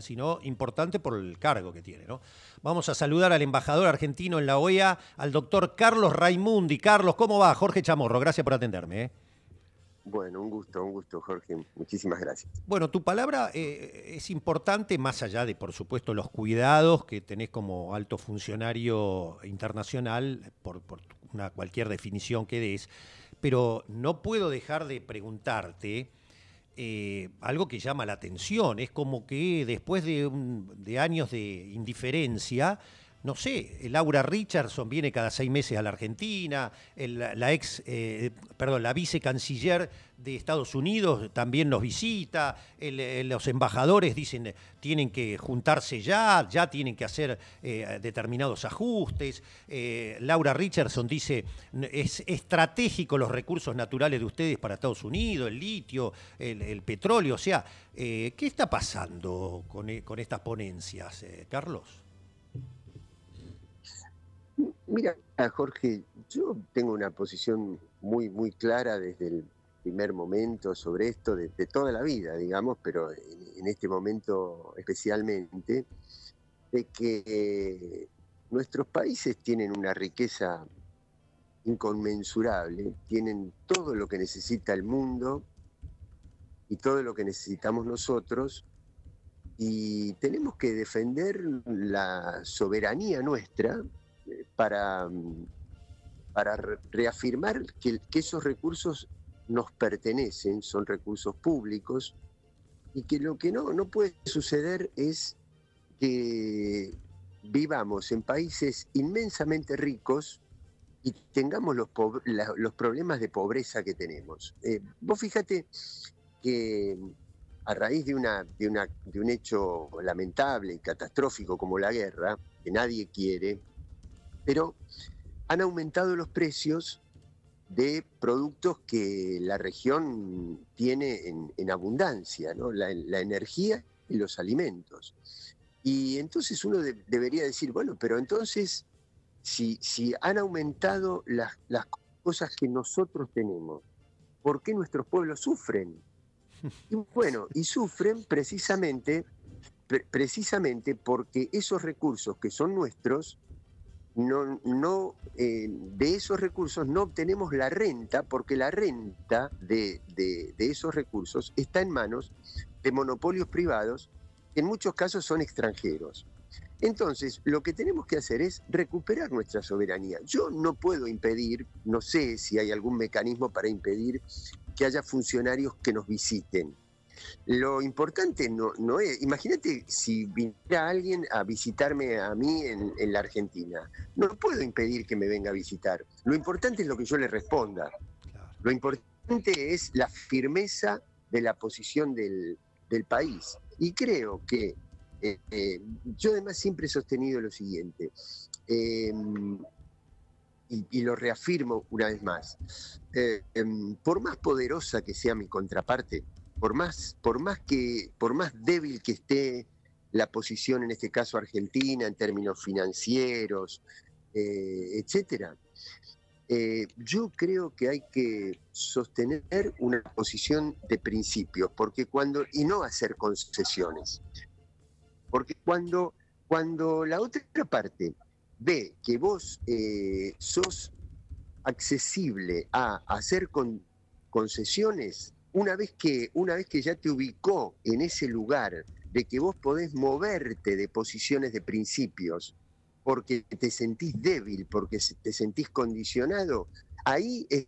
sino importante por el cargo que tiene. ¿no? Vamos a saludar al embajador argentino en la OEA, al doctor Carlos Raimundi. Carlos, ¿cómo va? Jorge Chamorro, gracias por atenderme. ¿eh? Bueno, un gusto, un gusto, Jorge. Muchísimas gracias. Bueno, tu palabra eh, es importante, más allá de, por supuesto, los cuidados que tenés como alto funcionario internacional, por, una, cualquier definición que des, pero no puedo dejar de preguntarte eh, algo que llama la atención. Es como que después de, de años de indiferencia, no sé, Laura Richardson viene cada seis meses a la Argentina, la ex, eh, perdón, la vicecanciller de Estados Unidos también nos visita, los embajadores dicen tienen que juntarse ya, ya tienen que hacer eh, determinados ajustes. Eh, Laura Richardson dice es estratégico los recursos naturales de ustedes para Estados Unidos, el litio, el, petróleo, o sea, ¿qué está pasando con, con estas ponencias, Carlos? Mira, Jorge, yo tengo una posición muy, muy clara desde el primer momento sobre esto, de, toda la vida, digamos, pero en, este momento especialmente, de que nuestros países tienen una riqueza inconmensurable, tienen todo lo que necesita el mundo y todo lo que necesitamos nosotros, y tenemos que defender la soberanía nuestra para, para reafirmar que, esos recursos nos pertenecen, son recursos públicos, y que lo que no, no puede suceder es que vivamos en países inmensamente ricos y tengamos los, los problemas de pobreza que tenemos. Eh, vos fíjate que a raíz de, una, de, una, de un hecho lamentable y catastrófico como la guerra, que nadie quiere, pero han aumentado los precios de productos que la región tiene en, abundancia, la, energía y los alimentos. Y entonces uno debería decir, bueno, pero entonces, si, han aumentado las, cosas que nosotros tenemos, ¿por qué nuestros pueblos sufren? Bueno, y sufren precisamente, precisamente porque esos recursos que son nuestros no, no eh, de esos recursos no obtenemos la renta, porque la renta de, esos recursos está en manos de monopolios privados, que en muchos casos son extranjeros. Entonces, lo que tenemos que hacer es recuperar nuestra soberanía. Yo no puedo impedir, no sé si hay algún mecanismo para impedir que haya funcionarios que nos visiten lo importante no, no es, imagínate si viniera alguien a visitarme a mí en, la Argentina. No puedo impedir que me venga a visitar. Lo importante es lo que yo le responda. Lo importante es la firmeza de la posición del, país. Y creo que eh, eh, yo además siempre he sostenido lo siguiente. Em, y, lo reafirmo una vez más, eh, em, por más poderosa que sea mi contraparte, por más, por más que, por más débil que esté la posición, en este caso argentina, en términos financieros, eh, etcétera, eh, yo creo que hay que sostener una posición de principios, porque cuando, y no hacer concesiones. Porque cuando, cuando la otra parte ve que vos eh, sos accesible a hacer concesiones, una vez que, una vez que ya te ubicó en ese lugar de que vos podés moverte de posiciones de principios, porque te sentís débil, porque te sentís condicionado, ahí es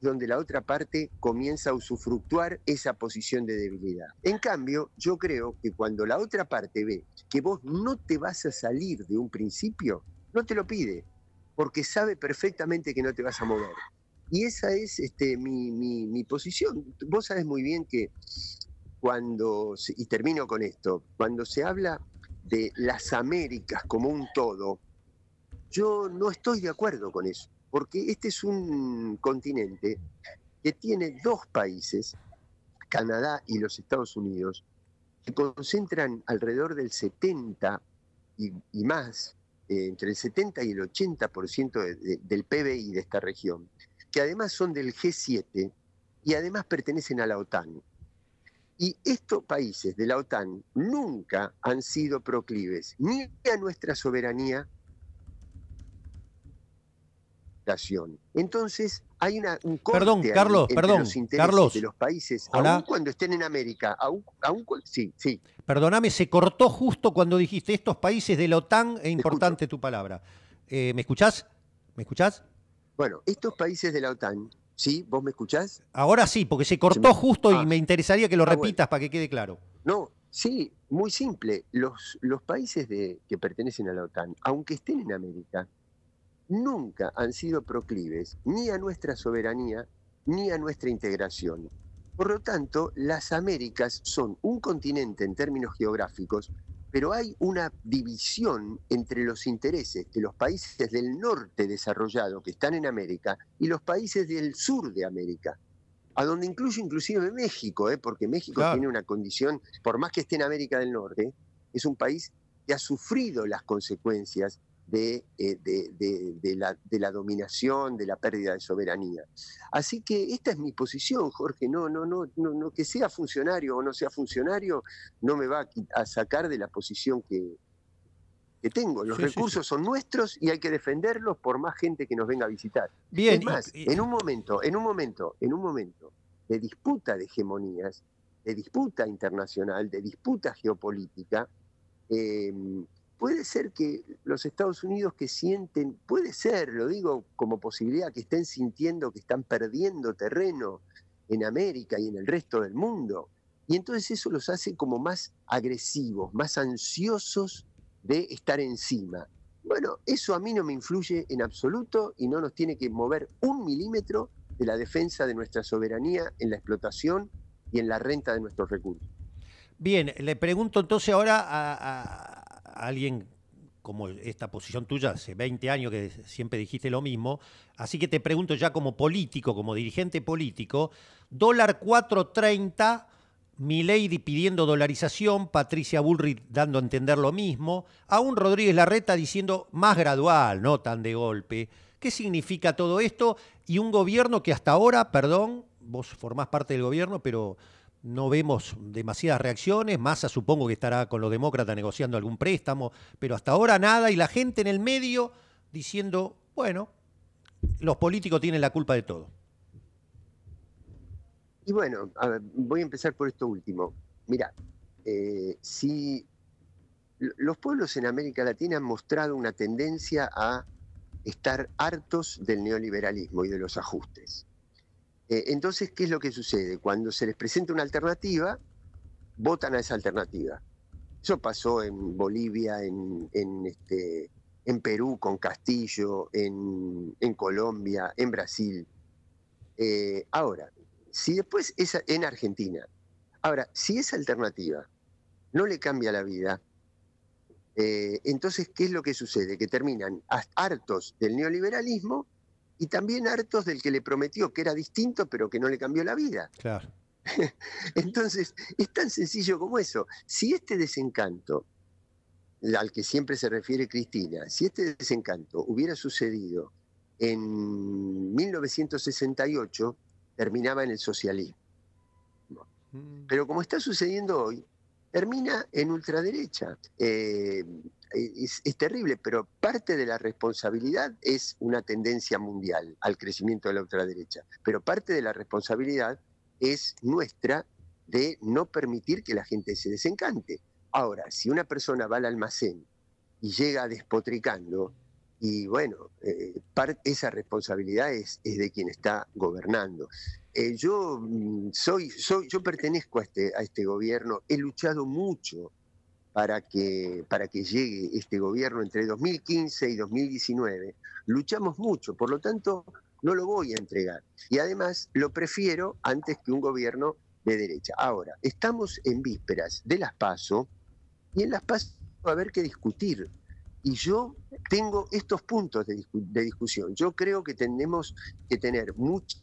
donde la otra parte comienza a usufructuar esa posición de debilidad. En cambio, yo creo que cuando la otra parte ve que vos no te vas a salir de un principio, no te lo pide, porque sabe perfectamente que no te vas a mover. Y esa es este, mi, posición. Vos sabes muy bien que cuando, y termino con esto, cuando se habla de las Américas como un todo, yo no estoy de acuerdo con eso, porque este es un continente que tiene dos países, Canadá y los Estados Unidos, que concentran alrededor del 70 y, más, eh, entre el 70 y el 80% del PBI de esta región que además son del G7 y además pertenecen a la OTAN. Y estos países de la OTAN nunca han sido proclives ni a nuestra soberanía entonces, hay una, un corte perdón, Carlos, perdón, los Carlos, de los países, aún cuando estén en América, aún, sí, sí. Perdóname, se cortó justo cuando dijiste estos países de la OTAN, es importante tu palabra. Eh, ¿Me escuchás? ¿Me escuchás? Bueno, estos países de la OTAN, ¿sí? ¿Vos me escuchás? Ahora sí, porque se cortó justo y ah. me interesaría que lo ah, repitas para que quede claro. No, sí, muy simple. Los, los países de, que pertenecen a la OTAN, aunque estén en América, nunca han sido proclives ni a nuestra soberanía ni a nuestra integración. Por lo tanto, las Américas son un continente en términos geográficos, pero hay una división entre los intereses de los países del norte desarrollado que están en América y los países del sur de América, a donde incluye inclusive México, ¿eh? porque México tiene una condición, por más que esté en América del Norte, es un país que ha sufrido las consecuencias eh, de, de, la, de, la, dominación, de la pérdida de soberanía. Así que esta es mi posición, Jorge. No, no, no, no, que sea funcionario o no sea funcionario, no me va a, sacar de la posición que, que tengo. Los recursos son nuestros y hay que defenderlos por más gente que nos venga a visitar. Bien, es más, en un momento, en un momento, en un momento de disputa de hegemonías, de disputa internacional, de disputa geopolítica, eh, puede ser que los Estados Unidos que sienten, puede ser, lo digo como posibilidad, que estén sintiendo que están perdiendo terreno en América y en el resto del mundo. Y entonces eso los hace como más agresivos, más ansiosos de estar encima. Bueno, eso a mí no me influye en absoluto y no nos tiene que mover un milímetro de la defensa de nuestra soberanía en la explotación y en la renta de nuestros recursos. Bien, le pregunto entonces ahora a, alguien como esta posición tuya, hace 20 años que siempre dijiste lo mismo, así que te pregunto ya como político, como dirigente político, dólar 430, Milei pidiendo dolarización, Patricia Bullrich dando a entender lo mismo, aún Rodríguez Larreta diciendo más gradual, no tan de golpe. ¿Qué significa todo esto? Y un gobierno que hasta ahora, perdón, vos formás parte del gobierno, pero no vemos demasiadas reacciones, Massa supongo que estará con los demócratas negociando algún préstamo, pero hasta ahora nada y la gente en el medio diciendo, bueno, los políticos tienen la culpa de todo. Y bueno, voy a empezar por esto último. Mira, eh, si los pueblos en América Latina han mostrado una tendencia a estar hartos del neoliberalismo y de los ajustes. Eh, entonces, ¿qué es lo que sucede? Cuando se les presenta una alternativa, votan a esa alternativa. Eso pasó en Bolivia, en, este, Perú con Castillo, en, Colombia, en Brasil. Eh, ahora, si después en Argentina, ahora, si esa alternativa no le cambia la vida, eh, entonces, ¿qué es lo que sucede? Que terminan hartos del neoliberalismo y también hartos del que le prometió que era distinto, pero que no le cambió la vida. Claro. Entonces, es tan sencillo como eso. Si este desencanto, al que siempre se refiere Cristina, si este desencanto hubiera sucedido en 1968, terminaba en el socialismo. Mm. Pero como está sucediendo hoy, termina en ultraderecha. Eh, es, terrible, pero parte de la responsabilidad es una tendencia mundial al crecimiento de la ultraderecha, pero parte de la responsabilidad es nuestra de no permitir que la gente se desencante. Ahora, si una persona va al almacén y llega despotricando, y bueno, eh, esa responsabilidad es, de quien está gobernando. Eh, yo mm, soy, soy, yo pertenezco a este, a este gobierno, he luchado mucho para que, para que llegue este gobierno entre 2015 y 2019. Luchamos mucho, por lo tanto, no lo voy a entregar. Y además lo prefiero antes que un gobierno de derecha. Ahora, estamos en vísperas de las PASO y en las PASO va a haber que discutir. Y yo tengo estos puntos de, discusión. Yo creo que tenemos que tener mucha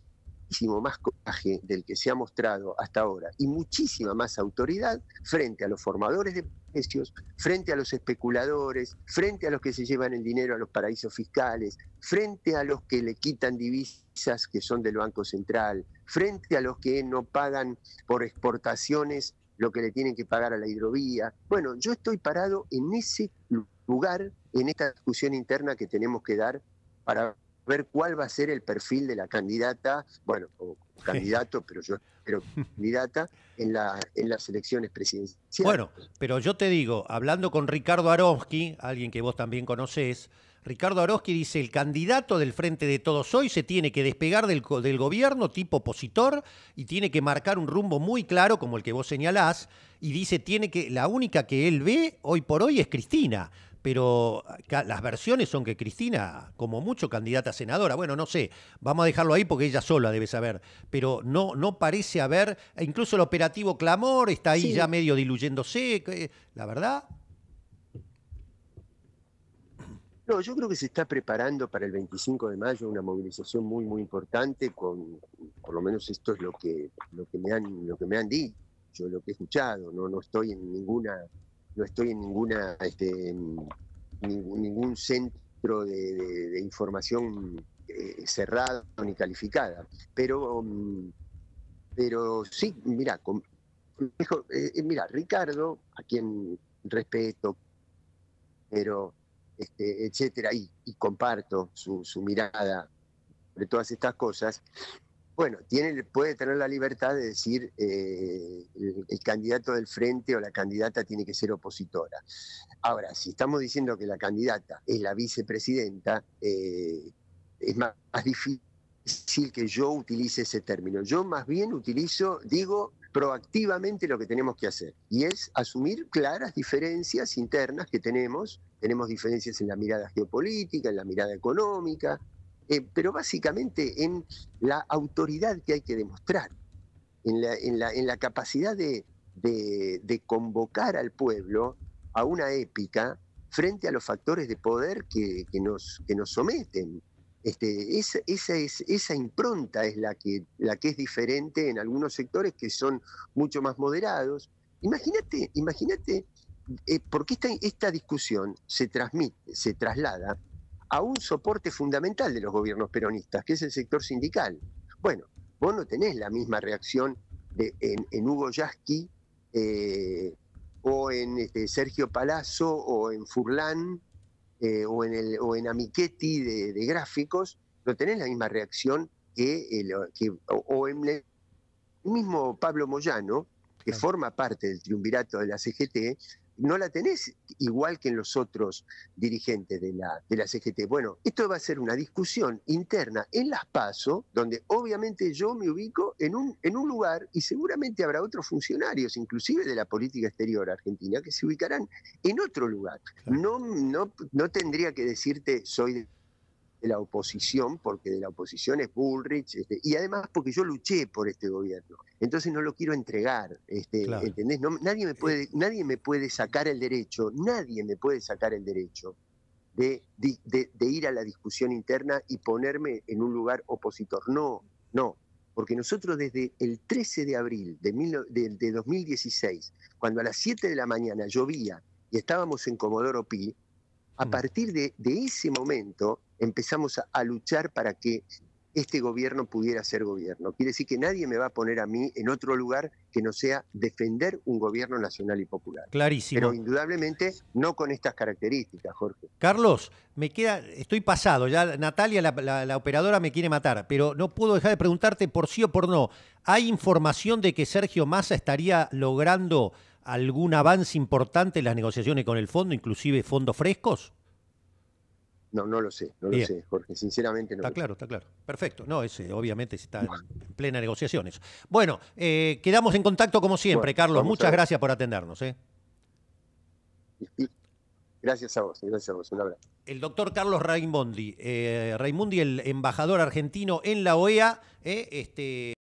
muchísimo más coraje del que se ha mostrado hasta ahora y muchísima más autoridad frente a los formadores de precios, frente a los especuladores, frente a los que se llevan el dinero a los paraísos fiscales, frente a los que le quitan divisas que son del Banco Central, frente a los que no pagan por exportaciones lo que le tienen que pagar a la hidrovía. Bueno, yo estoy parado en ese lugar, en esta discusión interna que tenemos que dar para ver cuál va a ser el perfil de la candidata, bueno, o candidato, pero yo espero candidata en, la, en las elecciones presidenciales. Bueno, pero yo te digo, hablando con Ricardo Aronsky, alguien que vos también conocés, Ricardo Aroschi dice, el candidato del Frente de Todos hoy se tiene que despegar del, del, gobierno tipo opositor y tiene que marcar un rumbo muy claro como el que vos señalás y dice, tiene que, la única que él ve hoy por hoy es Cristina pero las versiones son que Cristina, como mucho, candidata a senadora. Bueno, no sé, vamos a dejarlo ahí porque ella sola debe saber, pero no, no parece haber, e incluso el operativo Clamor está ahí ya medio diluyéndose, la verdad. No, yo creo que se está preparando para el 25 de mayo una movilización muy, muy importante, con, por lo menos esto es lo que, lo que, me, han, lo que me han dicho, lo que he escuchado, no, no estoy en ninguna no estoy en ninguna este, ningún centro de, información eh, cerrada ni calificada. Pero, mm, pero sí, mira, eh, eh, mira, Ricardo, a quien respeto, pero este, etcétera, y, comparto su, su mirada sobre todas estas cosas, bueno, puede tener la libertad de decir eh, el, candidato del frente o la candidata tiene que ser opositora. Ahora, si estamos diciendo que la candidata es la vicepresidenta, eh, es más, difícil que yo utilice ese término. Yo más bien utilizo, digo proactivamente lo que tenemos que hacer, y es asumir claras diferencias internas que tenemos. Tenemos diferencias en la mirada geopolítica, en la mirada económica, eh, pero básicamente en la autoridad que hay que demostrar, en la, capacidad de, convocar al pueblo a una épica frente a los factores de poder que, nos, que nos someten. Este, esa, es, esa impronta es la que, la que es diferente en algunos sectores que son mucho más moderados. Imagínate, imagínate, eh, porque esta, esta discusión se transmite, se traslada a un soporte fundamental de los gobiernos peronistas, que es el sector sindical. Bueno, vos no tenés la misma reacción de, en, Hugo Yasky eh, o en este, Sergio Palazzo o en Furlán eh, o, en el, o en Amichetti de, gráficos, no tenés la misma reacción que, el, o, en el mismo Pablo Moyano, que forma parte del triunvirato de la CGT, no la tenés igual que en los otros dirigentes de la, de la CGT. Bueno, esto va a ser una discusión interna en las PASO, donde obviamente yo me ubico en un, en un lugar y seguramente habrá otros funcionarios, inclusive de la política exterior argentina, que se ubicarán en otro lugar. No, no, no tendría que decirte soy de de la oposición, porque de la oposición es Bullrich, este, y además porque yo luché por este gobierno. Entonces no lo quiero entregar, este, ¿entendés? nadie, me puede, nadie me puede sacar el derecho, nadie me puede sacar el derecho de, de, ir a la discusión interna y ponerme en un lugar opositor. No, no, porque nosotros desde el 13 de abril de, de, 2016, cuando a las 7 de la mañana llovía y estábamos en Comodoro Pi, a mm. partir de, de ese momento empezamos a, luchar para que este gobierno pudiera ser gobierno. Quiere decir que nadie me va a poner a mí en otro lugar que no sea defender un gobierno nacional y popular. Clarísimo. Pero indudablemente no con estas características, Jorge. Carlos, me queda, estoy pasado, ya Natalia, la, la operadora, me quiere matar, pero no puedo dejar de preguntarte por sí o por no. ¿Hay información de que Sergio Massa estaría logrando algún avance importante en las negociaciones con el fondo, inclusive fondos frescos? No, no lo sé, no lo sé, Jorge, sinceramente no. Está claro, está claro. Perfecto. No, ese obviamente está en plena negociaciones. Bueno, eh, quedamos en contacto como siempre, Carlos. Muchas gracias por atendernos. ¿eh? Gracias a vos, gracias a vos. Un abrazo. El doctor Carlos Raimondi, eh, Raimundi, el embajador argentino en la OEA, este